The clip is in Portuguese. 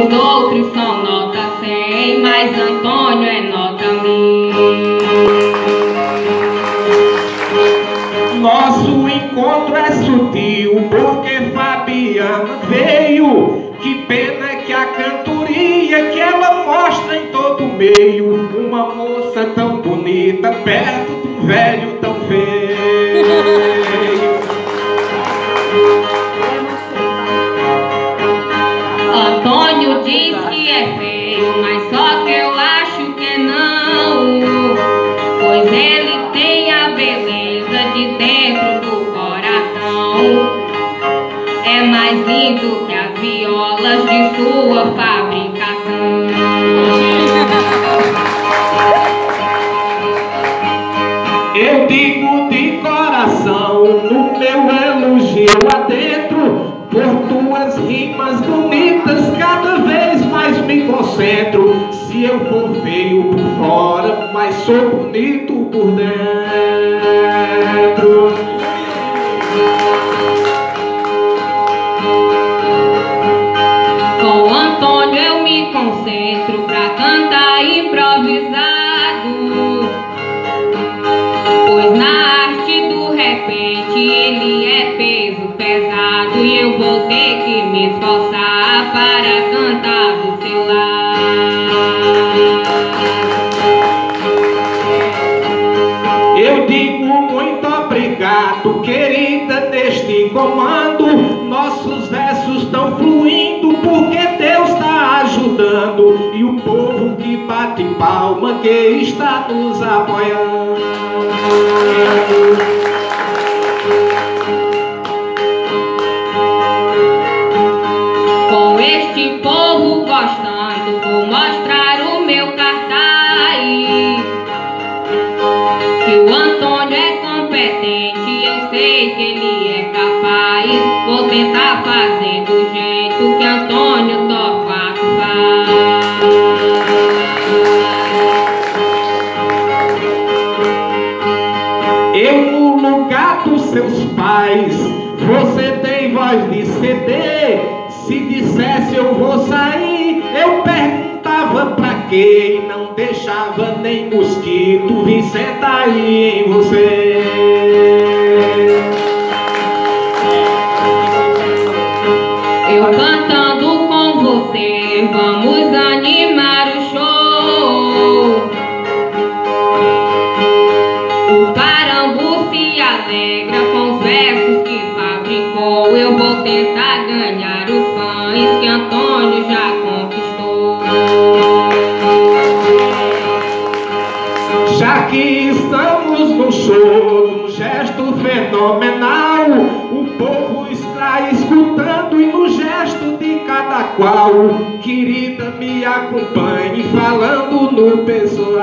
Os outros são nota 100, mas Antônio é nota 1000. Nosso encontro é sutil, porque Fabiana veio. Que pena que a cantoria que ela mostra em todo meio. Uma moça tão bonita, perto de um velho tão feio. Dentro do coração. É mais lindo que as violas de sua fabricação. Eu digo de coração no meu elogio adentro, por tuas rimas bonitas cada vez mais me concentro. Se eu for feio por fora, mas sou bonito por dentro. Esforçar para cantar do seu lado. Eu digo muito obrigado, querida, neste comando. Nossos versos estão fluindo porque Deus está ajudando. E o povo que bate palma que está nos apoiando. Competente, eu sei que ele é capaz. Vou tentar fazer do jeito que Antônio Torquato faz. Eu no lugar dos seus pais, você tem voz de CD. Se dissesse eu vou sair, não deixava nem mosquito vir sentar aí em você. Eu cantando com você, vamos animar o show. O parambu se alegra com os versos que fabricou. Eu vou tentar ganhar os Que estamos no show, num gesto fenomenal, o povo está escutando e no gesto de cada qual, querida, me acompanhe falando no pessoal.